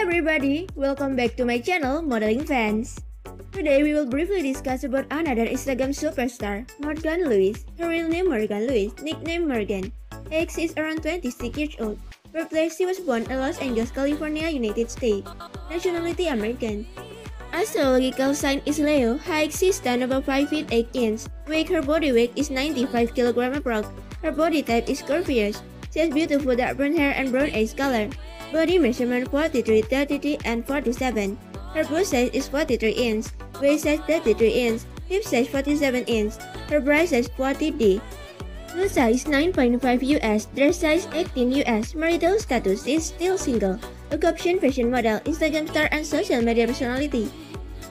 everybody, welcome back to my channel Modeling Fans. Today we will briefly discuss about another Instagram superstar, Morgan Lewis. Her real name Morgan Lewis, nickname Morgan. Age is around 26 years old. Birthplace she was born in Los Angeles, California, United States. Nationality American. Astrological sign is Leo. Height she stand about 5 feet 8 inches. Weight her body weight is 95 kg approx. Her body type is Scorpius. She has beautiful dark brown hair and brown eyes color. Body measurement 43, 33, and 47. Her bust size is 43 inches. Waist size 33 inches. Hip size 47 inches. Her breast size 40D. Shoe size 9.5 US. Dress size 18 US. Marital status is still single. A caption fashion model, Instagram star, and social media personality.